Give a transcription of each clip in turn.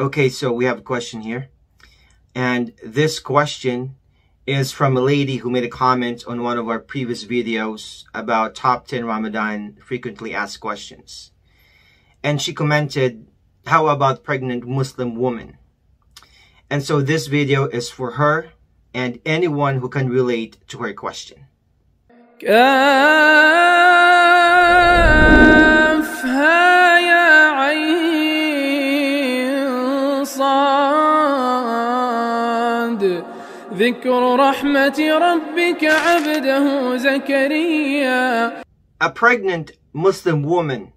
Okay, so we have a question here. And this question is from a lady who made a comment on one of our previous videos about top 10 Ramadan frequently asked questions. And she commented, how about pregnant Muslim woman? And so this video is for her and anyone who can relate to her question. ذكر رحمة ربك عبده زكريا A pregnant Muslim woman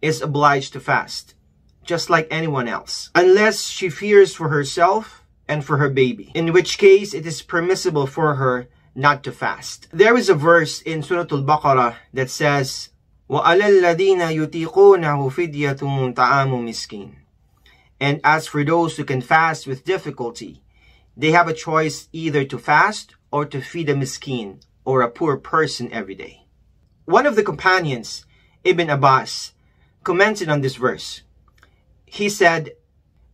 is obliged to fast, just like anyone else, unless she fears for herself and for her baby, in which case it is permissible for her not to fast. There is a verse in Surah Al-Baqarah that says, وَعَلَى الَّذِينَ يُطِيقُونَهُ فِدْيَةٌ طَعَامُ مِسْكِينٌ And as for those who can fast with difficulty, they have a choice either to fast or to feed a miskin or a poor person every day. One of the companions, Ibn Abbas, commented on this verse. He said,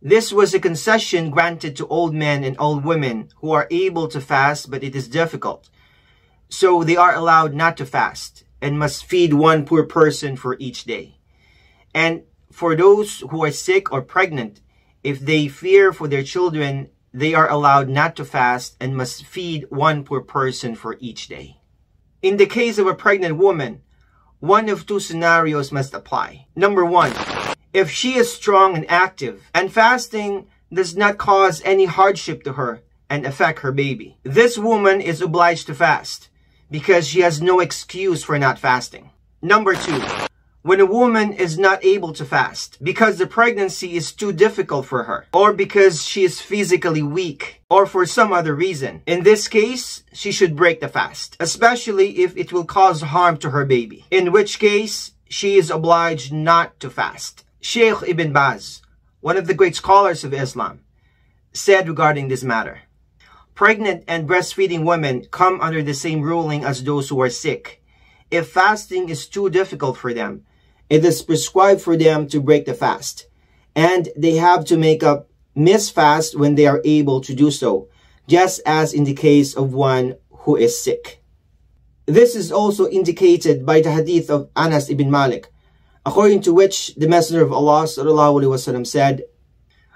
This was a concession granted to old men and old women who are able to fast, but it is difficult. So they are allowed not to fast and must feed one poor person for each day. And for those who are sick or pregnant, if they fear for their children they are allowed not to fast and must feed one poor person for each day. In the case of a pregnant woman, one of two scenarios must apply. Number one, if she is strong and active and fasting does not cause any hardship to her and affect her baby, this woman is obliged to fast because she has no excuse for not fasting. Number two, when a woman is not able to fast because the pregnancy is too difficult for her or because she is physically weak or for some other reason. In this case, she should break the fast, especially if it will cause harm to her baby, in which case she is obliged not to fast. Sheikh Ibn Baz, one of the great scholars of Islam, said regarding this matter, Pregnant and breastfeeding women come under the same ruling as those who are sick. If fasting is too difficult for them, it is prescribed for them to break the fast. And they have to make up miss fast when they are able to do so, just as in the case of one who is sick. This is also indicated by the hadith of Anas ibn Malik, according to which the Messenger of Allah وسلم, said,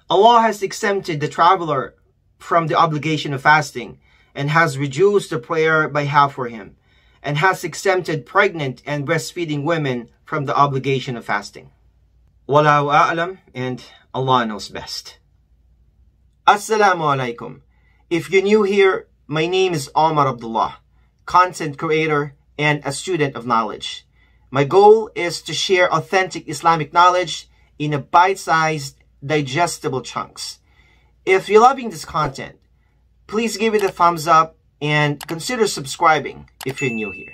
Allah has exempted the traveler from the obligation of fasting and has reduced the prayer by half for him and has exempted pregnant and breastfeeding women from the obligation of fasting. Wallahu a'lam and Allah knows best. Assalamu alaikum. If you're new here, my name is Umar Abdullah, content creator and a student of knowledge. My goal is to share authentic Islamic knowledge in a bite-sized, digestible chunks. If you're loving this content, please give it a thumbs up and consider subscribing if you're new here.